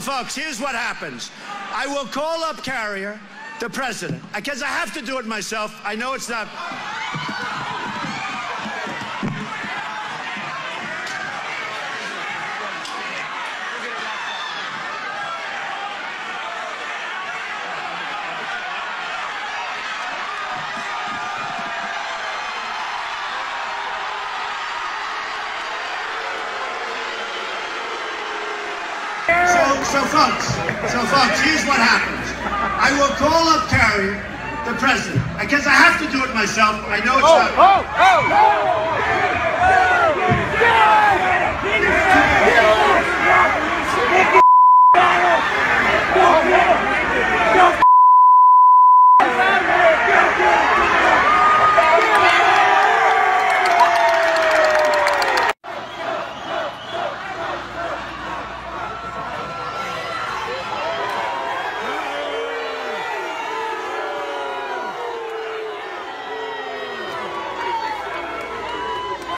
Folks, here's what happens. I will call up Carrier, the president, because I have to do it myself. I know it's not. So, so folks, so folks, here's what happens. I will call up Carrier, the president, I guess I have to do it myself. I know it's not. Oh, oh, oh!